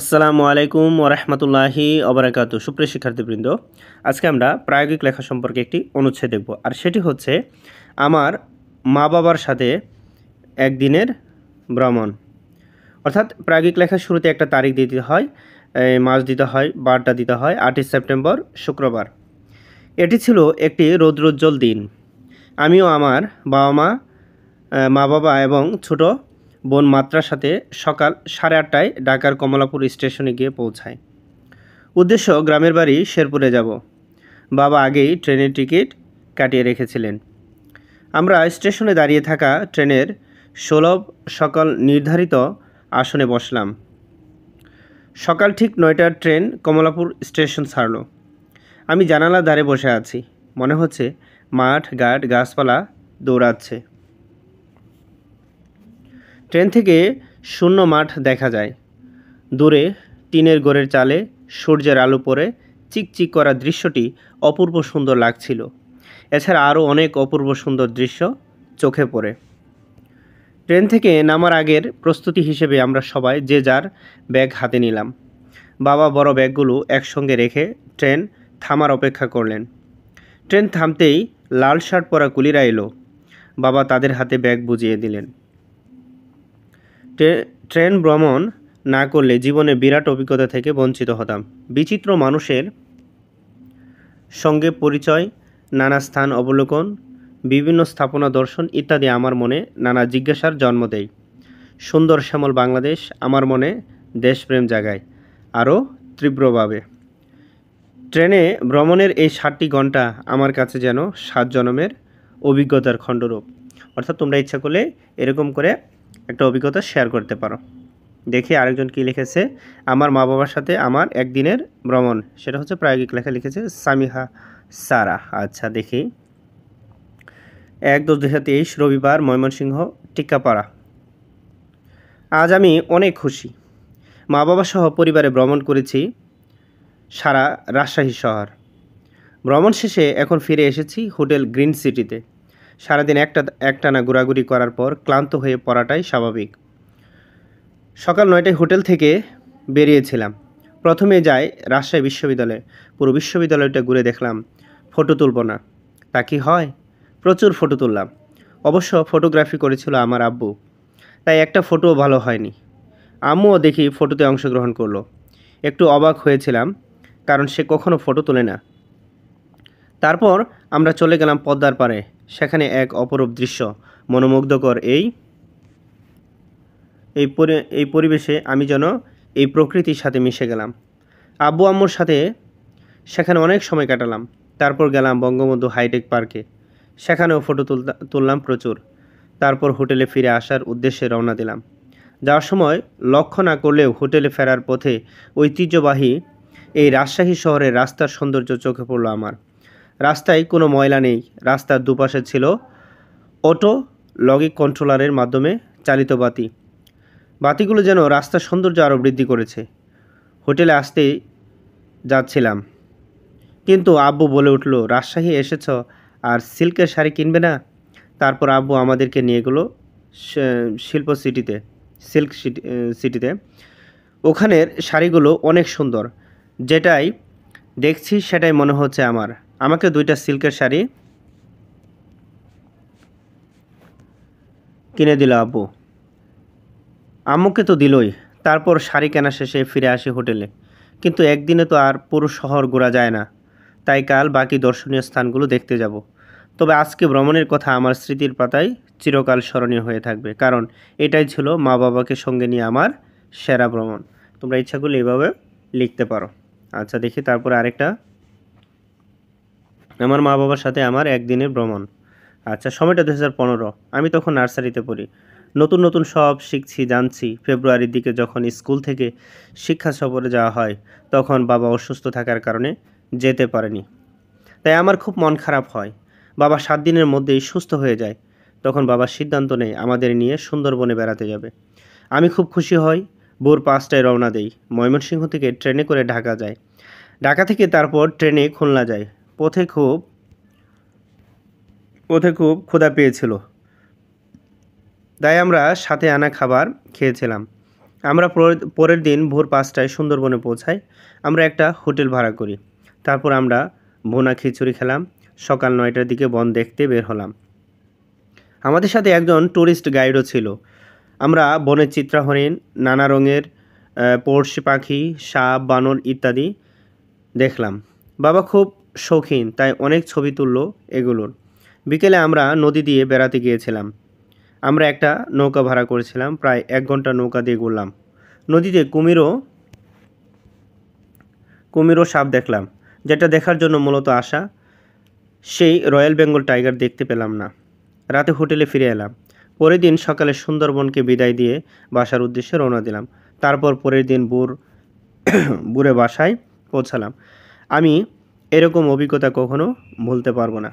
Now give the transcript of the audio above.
আসসালামু আলাইকুম ওরহমতুল্লাহি অবরাকাত সুপ্রিয় শিক্ষার্থীবৃন্দ, আজকে আমরা প্রায়োগিক লেখা সম্পর্কে একটি অনুচ্ছেদ দেখব। আর সেটি হচ্ছে, আমার মা বাবার সাথে একদিনের ভ্রমণ। অর্থাৎ প্রায়োগিক লেখার শুরুতে একটা তারিখ দিতে হয় মাস দিতে হয়, বারটা দিতে হয়, আটই সেপ্টেম্বর শুক্রবার। এটি ছিল একটি রৌদ্রোজ্জ্বল দিন। আমিও আমার বাবা মা মা বাবা এবং ছোট বোন মাত্রার সাথে সকাল সাড়ে আটটায় ঢাকার কমলাপুর স্টেশনে গিয়ে পৌঁছায়। উদ্দেশ্য, গ্রামের বাড়ি শেরপুরে যাব। বাবা আগেই ট্রেনের টিকিট কাটিয়ে রেখেছিলেন। আমরা স্টেশনে দাঁড়িয়ে থাকা ট্রেনের সুলভ সকাল নির্ধারিত আসনে বসলাম। সকাল ঠিক নয়টার ট্রেন কমলাপুর স্টেশন ছাড়ল। আমি জানালা ধারে বসে আছি। মনে হচ্ছে মাঠ, ঘাট, গাছপালা দৌড়াচ্ছে। ট্রেন থেকে শূন্য মাঠ দেখা যায়। দূরে টিনের গোড়ের চালে সূর্যের আলো পড়ে চিকচিক করা দৃশ্যটি অপূর্ব সুন্দর লাগছিল। এছাড়া আরও অনেক অপূর্ব সুন্দর দৃশ্য চোখে পড়ে। ট্রেন থেকে নামার আগের প্রস্তুতি হিসেবে আমরা সবাই যে যার ব্যাগ হাতে নিলাম। বাবা বড় ব্যাগগুলো একসঙ্গে রেখে ট্রেন থামার অপেক্ষা করলেন। ট্রেন থামতেই লাল শার্ট পরা কুলিরা এলো। বাবা তাদের হাতে ব্যাগ বুঝিয়ে দিলেন। ট্রেন ভ্রমণ না করলে জীবনে বিরাট অভিজ্ঞতা থেকে বঞ্চিত হতাম। বিচিত্র মানুষের সঙ্গে পরিচয়, নানা স্থান অবলোকন, বিভিন্ন স্থাপনা দর্শন ইত্যাদি আমার মনে নানা জিজ্ঞাসার জন্ম দেয়। সুন্দর শ্যামল বাংলাদেশ আমার মনে দেশপ্রেম জাগায় আরও তীব্রভাবে। ট্রেনে ভ্রমণের এই ষাটটি ঘণ্টা আমার কাছে যেন সাত জনমের অভিজ্ঞতার খণ্ডরূপ। অর্থাৎ তোমরা ইচ্ছা করলে এরকম করে একটা অভিজ্ঞতা শেয়ার করতে পারো। দেখি আরেকজন কি লিখেছে, আমার মা বাবার সাথে আমার একদিনের ভ্রমণ। সেটা হচ্ছে প্রায়োগিক লেখা লিখেছে সামিহা সারা। আচ্ছা দেখি। এক দশ দুই হাজার তেইশ, রবিবার, ময়মনসিংহ, টিক্কাপাড়া। আজ আমি অনেক খুশি। মা বাবা সহ পরিবারে ভ্রমণ করেছি সারা রাজশাহী শহর। ভ্রমণ শেষে এখন ফিরে এসেছি হোটেল গ্রিন সিটিতে। সারাদিন একটা, একটানা ঘোরাঘুরি করার পর ক্লান্ত হয়ে পড়াটাই স্বাভাবিক। সকাল নয়টায় হোটেল থেকে বেরিয়েছিলাম। প্রথমে যাই রাজশাহী বিশ্ববিদ্যালয়ে। পুরো বিশ্ববিদ্যালয়টা ঘুরে দেখলাম। ফটো তুলব না। তা কি হয়? প্রচুর ফটো তুললাম। অবশ্য ফটোগ্রাফি করেছিল আমার আব্বু। তাই একটা ফটোও ভালো হয়নি। আম্মুও দেখি ফটোতে অংশগ্রহণ করল। একটু অবাক হয়েছিলাম, কারণ সে কখনো ফটো তোলে না। তারপর আমরা চলে গেলাম পদ্মার পাড়ে। সেখানে এক অপরূপ দৃশ্য। মনোমুগ্ধকর এই এই এই পরিবেশে আমি যেন এই প্রকৃতির সাথে মিশে গেলাম। আব্বু আম্মুর সাথে সেখানে অনেক সময় কাটালাম। তারপর গেলাম বঙ্গবন্ধু হাইটেক পার্কে। সেখানেও ফটো তুললাম প্রচুর। তারপর হোটেলে ফিরে আসার উদ্দেশ্যে রওনা দিলাম। যাওয়ার সময় লক্ষ্য না করলেও হোটেলে ফেরার পথে ঐতিহ্যবাহী এই রাজশাহী শহরের রাস্তার সৌন্দর্য চোখে পড়ল আমার। রাস্তায় কোনো ময়লা নেই। রাস্তার দুপাশে ছিল অটো লগিক কন্ট্রোলারের মাধ্যমে চালিত বাতি। বাতিগুলো যেন রাস্তার সৌন্দর্য আরও বৃদ্ধি করেছে। হোটেলে আসতেই যাচ্ছিলাম। কিন্তু আব্বু বলে উঠল, রাজশাহী এসেছ আর সিল্কের শাড়ি কিনবে না? তারপর আব্বু আমাদেরকে নিয়ে গেলো শিল্প সিটিতে, সিল্ক সিটি সিটিতে। ওখানের শাড়িগুলো অনেক সুন্দর। যেটাই দেখছি সেটাই মনে হচ্ছে আমার। আমাকে দুইটা সিল্কের শাড়ি কিনে দিল আব্বু। আম্মুকে তো দিলই, তারপর শাড়ি কেনা শেষে ফিরে আসি হোটেলে। কিন্তু একদিনে তো আর পুরো শহর ঘোরা যায় না। তাই কাল বাকি দর্শনীয় স্থানগুলো দেখতে যাব। তবে আজকে ভ্রমণের কথা আমার স্মৃতির পাতায় চিরকাল স্মরণীয় হয়ে থাকবে, কারণ এটাই ছিল মা বাবাকে সঙ্গে নিয়ে আমার সেরা ভ্রমণ। তোমরা ইচ্ছা করলে এইভাবে লিখতে পারো। আচ্ছা দেখি তারপরে আরেকটা আমার মা বাবার সাথে আমার একদিনের ভ্রমণ। আচ্ছা সময়টা দু হাজার পনেরো। আমি তখন নার্সারিতে পড়ি। নতুন নতুন সব শিখছি, জানছি। ফেব্রুয়ারির দিকে যখন স্কুল থেকে শিক্ষা সফরে যাওয়া হয়, তখন বাবা অসুস্থ থাকার কারণে যেতে পারেনি। তাই আমার খুব মন খারাপ হয়। বাবা সাত দিনের মধ্যেই সুস্থ হয়ে যায়। তখন বাবা সিদ্ধান্ত নেয়, আমাদের নিয়ে সুন্দরবনে বেড়াতে যাবে। আমি খুব খুশি হই। ভোর পাঁচটায় রওনা দেই। ময়মনসিংহ থেকে ট্রেনে করে ঢাকা যায়। ঢাকা থেকে তারপর ট্রেনে খুলনা যায়। পথে খুব পথে খুব ক্ষুধা পেয়েছিল। তাই আমরা সাথে আনা খাবার খেয়েছিলাম। আমরা পরের- দিন ভোর পাঁচটায় সুন্দরবনে পৌঁছাই। আমরা একটা হোটেল ভাড়া করি। তারপর আমরা ভুনা খিচুড়ি খেলাম। সকাল নয়টার দিকে বন দেখতে বের হলাম। আমাদের সাথে একজন ট্যুরিস্ট গাইডও ছিল। আমরা বনের চিত্রাহরিণ, নানা রঙের পড়শি পাখি, সাপ, বানর ইত্যাদি দেখলাম। বাবা খুব শৌখিন, তাই অনেক ছবি তুললো এগুলোর। বিকেলে আমরা নদী দিয়ে বেড়াতে গিয়েছিলাম। আমরা একটা নৌকা ভাড়া করেছিলাম, প্রায় এক ঘণ্টা নৌকা দিয়ে ঘুরলাম। নদীতে কুমিরও কুমিরও সাপ দেখলাম, যেটা দেখার জন্য মূলত আসা। সেই রয়্যাল বেঙ্গল টাইগার দেখতে পেলাম না। রাতে হোটেলে ফিরে এলাম। পরের দিন সকালে সুন্দরবনকে বিদায় দিয়ে বাসার উদ্দেশ্যে রওনা দিলাম। তারপর পরের দিন বুর বুড়ে বাসায় পৌঁছালাম। আমি এরকম অভিজ্ঞতা কখনো ভুলতে পারব না।